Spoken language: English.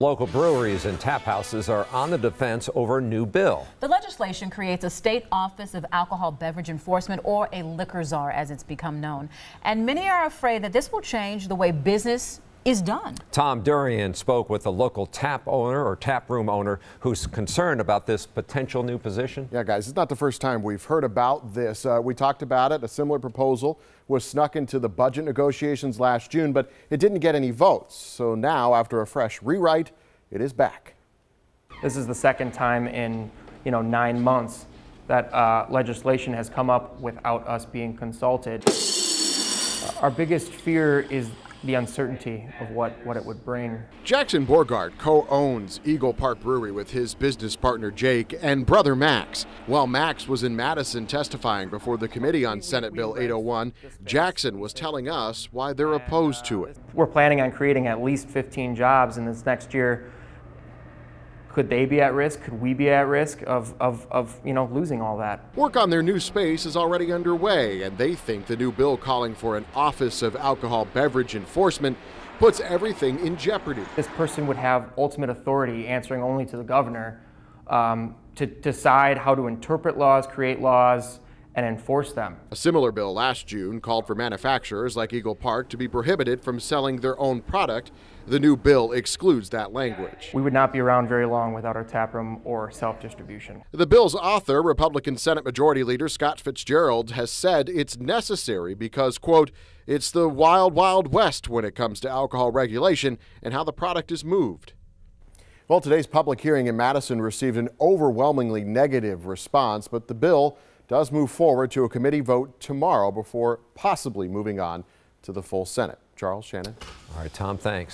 Local breweries and tap houses are on the defense over a new bill. The legislation creates a state office of alcohol beverage enforcement, or a liquor czar as it's become known. And many are afraid that this will change the way business is done. Tom Durian spoke with a local tap owner or tap room owner who's concerned about this potential new position. Yeah, guys, it's not the first time we've heard about this. Uh, we talked about it. A similar proposal was snuck into the budget negotiations last June, but it didn't get any votes. So now, after a fresh rewrite, it is back. This is the second time in, you know, nine months that uh, legislation has come up without us being consulted. Our biggest fear is the uncertainty of what, what it would bring. Jackson Borgardt co-owns Eagle Park Brewery with his business partner Jake and brother Max. While Max was in Madison testifying before the committee on Senate Bill 801, Jackson was telling us why they're opposed to it. We're planning on creating at least 15 jobs in this next year could they be at risk? Could we be at risk of, of, of, you know, losing all that? Work on their new space is already underway, and they think the new bill calling for an Office of Alcohol Beverage Enforcement puts everything in jeopardy. This person would have ultimate authority, answering only to the governor, um, to decide how to interpret laws, create laws, and enforce them. A similar bill last June called for manufacturers like Eagle Park to be prohibited from selling their own product. The new bill excludes that language. We would not be around very long without our taproom or self-distribution. The bill's author, Republican Senate Majority Leader Scott Fitzgerald, has said it's necessary because, quote, it's the wild, wild west when it comes to alcohol regulation and how the product is moved. Well, today's public hearing in Madison received an overwhelmingly negative response, but the bill does move forward to a committee vote tomorrow before possibly moving on to the full Senate. Charles, Shannon. All right, Tom, thanks.